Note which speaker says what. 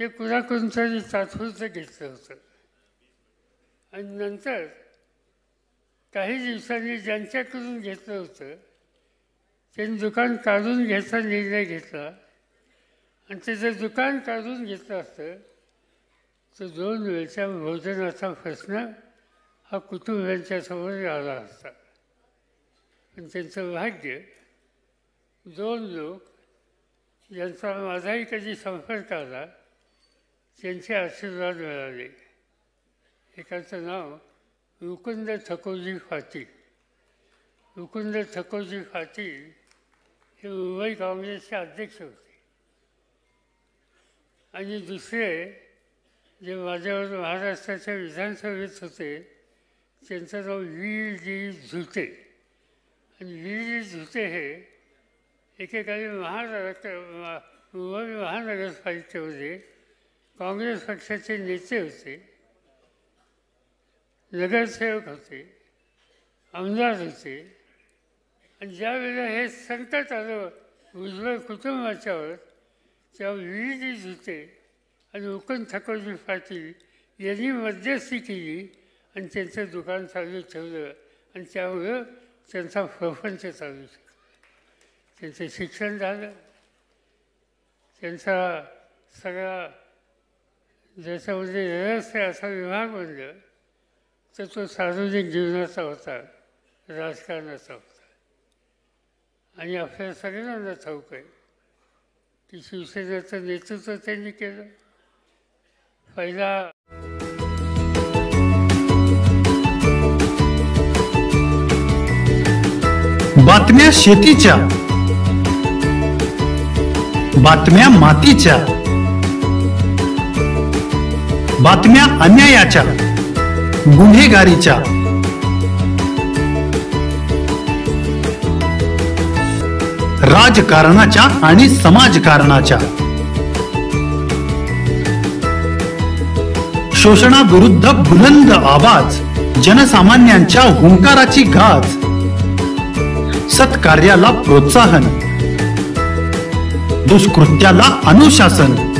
Speaker 1: ते कुणाकडून तरी तात्पुरतं घेतलं होतं आणि नंतर काही दिवसांनी ज्यांच्याकडून घेतलं होतं त्यांनी दुकान काढून घ्यायचा निर्णय घेतला. आणि ते जर दुकान काढून घेतलं असतं तर दोन वेळच्या भोजनाचा प्रश्न हा कुटुंबियांच्या समोर आला असता. पण त्यांचं भाग्य दोन लोक ज्यांचा माझाही कधी संपर्क आला त्यांचे आशीर्वाद मिळाले एकाचं नाव मुकुंद ठकोजी फाती. मुकुंद थकोजी फाती हे मुंबई काँग्रेसचे अध्यक्ष होते. आणि दुसरे जे माझ्यावर महाराष्ट्राच्या विधानसभेत होते त्यांचं नाव वी जी झुते. आणि वी जी झुते हे एकेकाळी महाराष्ट्र मुंबई महानगरपालिकेमध्ये काँग्रेस पक्षाचे नेते होते नगरसेवक होते आमदार होते. आणि ज्यावेळेला हे संकट आलं उज्ज्वल कुटुंबाच्यावर तेव्हा विविध झुते आणि उकन थकोजी पाटील यांनी मध्यस्थी केली आणि त्यांचं दुकान चालू ठेवलं आणि त्यामुळं त्यांचा प्रपंच चालू शकला त्यांचं शिक्षण झालं. त्यांचा सगळा ज्याच्यामध्ये रहस्य असा विभाग म्हणजे तर तो सार्वजनिक जीवनाचा होता राजकारणाचा होता. आणि आपल्या सगळ्यांना ठाऊक आहे. की शिवसेनेचं नेतृत्व त्यांनी केलं. पहिला
Speaker 2: बातम्या शेतीच्या बातम्या मातीच्या. बातम्या अन्यायाच्या गुन्हेगारीच्या. राजकारणाच्या आणि समाजकारणाच्या. शोषणाविरुद्ध बुलंद आवाज जनसामान्यांच्या हुंकाराची गाज. सत्कार्याला प्रोत्साहन. दुष्कृत्याला अनुशासन.